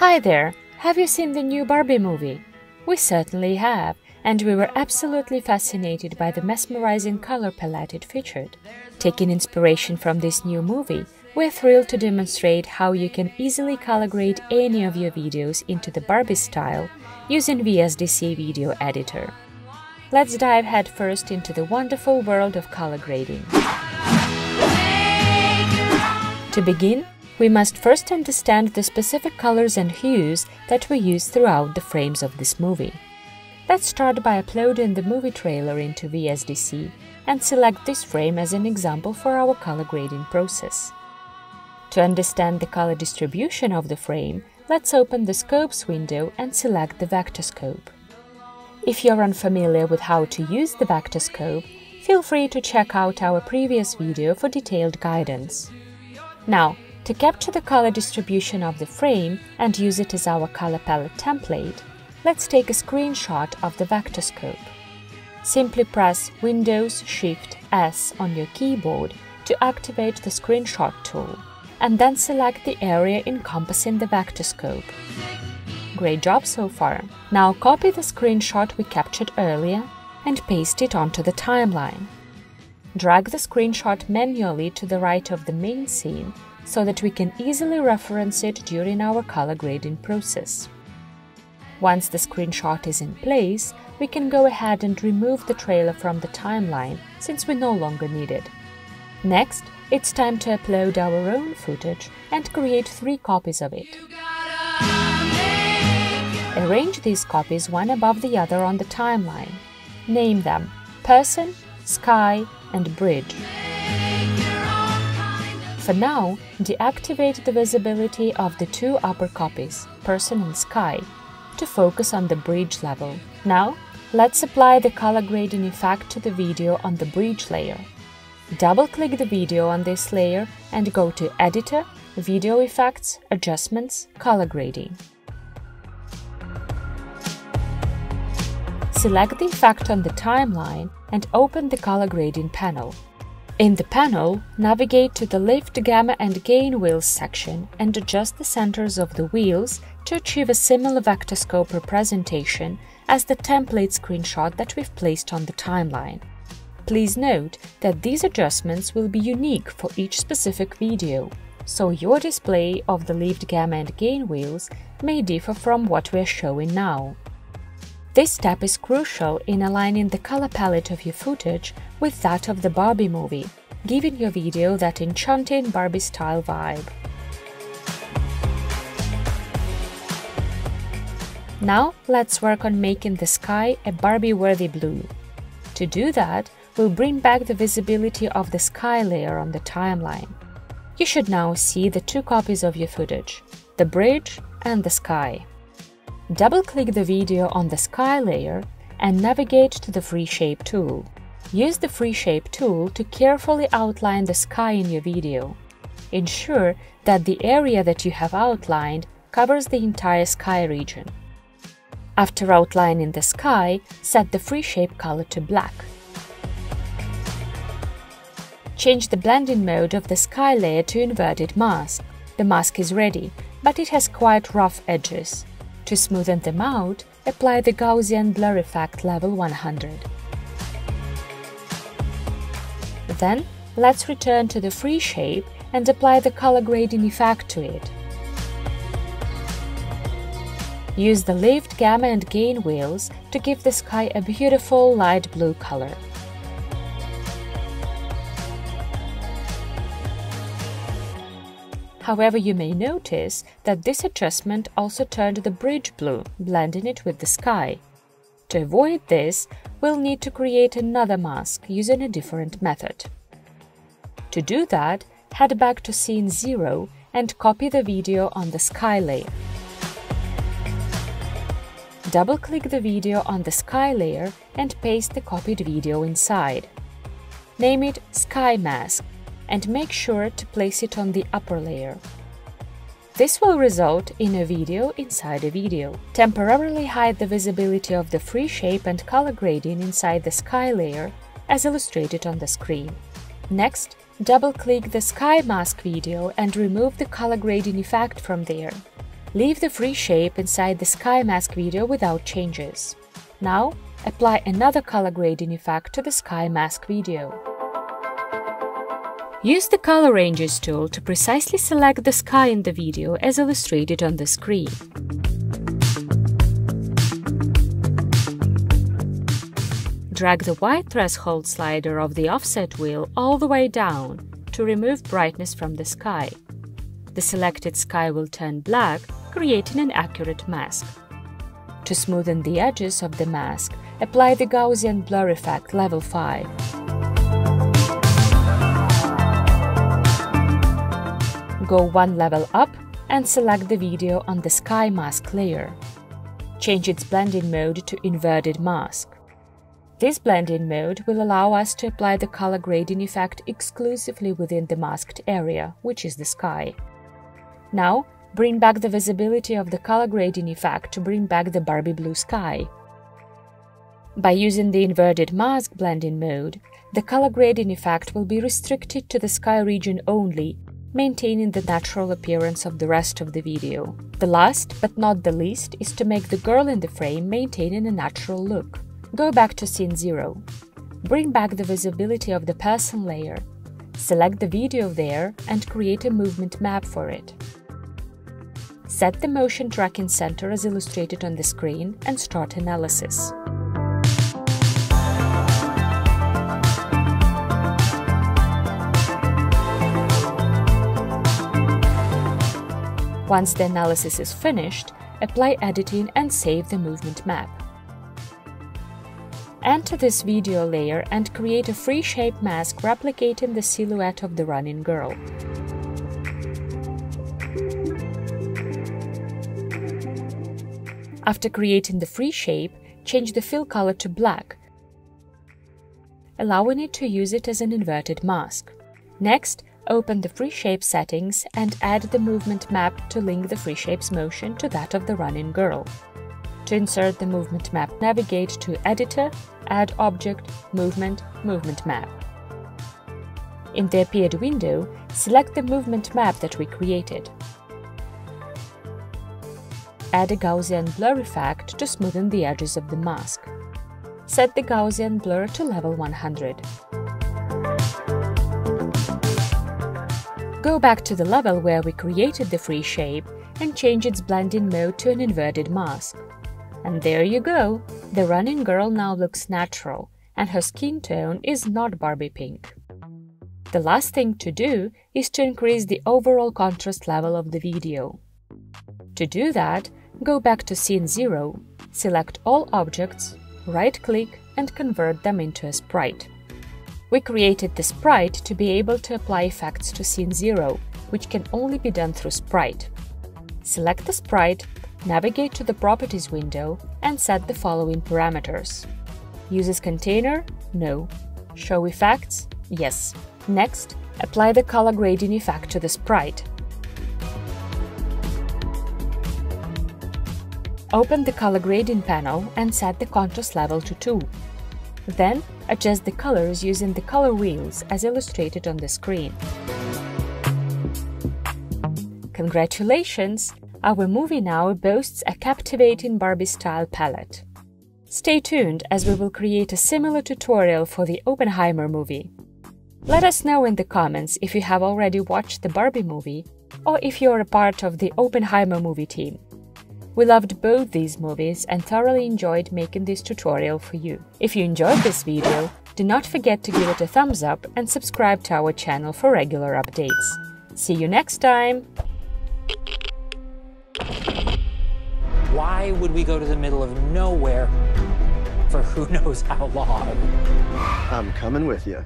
Hi there! Have you seen the new Barbie movie? We certainly have, and we were absolutely fascinated by the mesmerizing color palette it featured. Taking inspiration from this new movie, we're thrilled to demonstrate how you can easily color grade any of your videos into the Barbie style using VSDC Video Editor. Let's dive headfirst into the wonderful world of color grading. To begin, we must first understand the specific colors and hues that we use throughout the frames of this movie. Let's start by uploading the movie trailer into VSDC and select this frame as an example for our color grading process. To understand the color distribution of the frame, let's open the Scopes window and select the Vector Scope. If you're unfamiliar with how to use the Vector Scope, feel free to check out our previous video for detailed guidance. Now, to capture the color distribution of the frame and use it as our color palette template, let's take a screenshot of the vector scope. Simply press Windows Shift S on your keyboard to activate the screenshot tool, and then select the area encompassing the vector scope. Great job so far! Now copy the screenshot we captured earlier and paste it onto the timeline. Drag the screenshot manually to the right of the main scene so that we can easily reference it during our color grading process. Once the screenshot is in place, we can go ahead and remove the trailer from the timeline since we no longer need it. Next, it's time to upload our own footage and create three copies of it. Arrange these copies one above the other on the timeline. Name them Person, Sky, and Bridge. For now, deactivate the visibility of the two upper copies, Person and Sky, to focus on the bridge level. Now, let's apply the color grading effect to the video on the bridge layer. Double-click the video on this layer and go to Editor, Video Effects, Adjustments, Color Grading. Select the effect on the timeline and open the color grading panel. In the panel, navigate to the Lift Gamma and Gain Wheels section and adjust the centers of the wheels to achieve a similar vector scope representation as the template screenshot that we've placed on the timeline. Please note that these adjustments will be unique for each specific video, so your display of the Lift Gamma and Gain wheels may differ from what we're showing now. This step is crucial in aligning the color palette of your footage with that of the Barbie movie, giving your video that enchanting Barbie-style vibe. Now let's work on making the sky a Barbie-worthy blue. To do that, we'll bring back the visibility of the sky layer on the timeline. You should now see the two copies of your footage, the bridge and the sky. Double-click the video on the sky layer and navigate to the Free Shape tool. Use the Free Shape tool to carefully outline the sky in your video. Ensure that the area that you have outlined covers the entire sky region. After outlining the sky, set the Free Shape color to black. Change the blending mode of the sky layer to inverted mask. The mask is ready, but it has quite rough edges. To smoothen them out, apply the Gaussian Blur Effect level 100. Then, let's return to the free shape and apply the color grading effect to it. Use the lift, gamma and gain wheels to give the sky a beautiful light blue color. However, you may notice that this adjustment also turned the bridge blue, blending it with the sky. To avoid this, we'll need to create another mask using a different method. To do that, head back to scene 0 and copy the video on the sky layer. Double-click the video on the sky layer and paste the copied video inside. Name it Sky Mask and make sure to place it on the upper layer. This will result in a video inside a video. Temporarily hide the visibility of the free shape and color grading inside the sky layer as illustrated on the screen. Next, double-click the sky mask video and remove the color grading effect from there. Leave the free shape inside the sky mask video without changes. Now, apply another color grading effect to the sky mask video. Use the Color Ranges tool to precisely select the sky in the video as illustrated on the screen. Drag the white threshold slider of the offset wheel all the way down to remove brightness from the sky. The selected sky will turn black, creating an accurate mask. To smoothen the edges of the mask, apply the Gaussian blur effect level 5. Go one level up and select the video on the sky mask layer. Change its blending mode to inverted mask. This blending mode will allow us to apply the color grading effect exclusively within the masked area, which is the sky. Now, bring back the visibility of the color grading effect to bring back the Barbie blue sky. By using the inverted mask blending mode, the color grading effect will be restricted to the sky region only, maintaining the natural appearance of the rest of the video. The last, but not the least, is to make the girl in the frame maintaining a natural look. Go back to scene 0. Bring back the visibility of the person layer. Select the video there and create a movement map for it. Set the motion tracking center as illustrated on the screen and start analysis. Once the analysis is finished, apply editing and save the movement map. Enter this video layer and create a free shape mask replicating the silhouette of the running girl. After creating the free shape, change the fill color to black, allowing it to use it as an inverted mask. Next, open the free shape settings and add the movement map to link the free shape's motion to that of the running girl. To insert the movement map, navigate to Editor, Add Object, Movement, Movement Map. In the appeared window, select the movement map that we created. Add a Gaussian blur effect to smoothen the edges of the mask. Set the Gaussian blur to level 100. Go back to the level where we created the free shape and change its blending mode to an inverted mask. And there you go! The running girl now looks natural, and her skin tone is not Barbie pink. The last thing to do is to increase the overall contrast level of the video. To do that, go back to Scene 0, select all objects, right-click and convert them into a sprite. We created the sprite to be able to apply effects to Scene 0, which can only be done through Sprite. Select the sprite Navigate to the Properties window and set the following parameters. Uses container? No. Show effects? Yes. Next, apply the color grading effect to the sprite. Open the color grading panel and set the contrast level to 2. Then, adjust the colors using the color wheels as illustrated on the screen. Congratulations! Our movie now boasts a captivating Barbie-style palette. Stay tuned as we will create a similar tutorial for the Oppenheimer movie. Let us know in the comments if you have already watched the Barbie movie or if you are a part of the Oppenheimer movie team. We loved both these movies and thoroughly enjoyed making this tutorial for you. If you enjoyed this video, do not forget to give it a thumbs up and subscribe to our channel for regular updates. See you next time! Why would we go to the middle of nowhere for who knows how long? I'm coming with you.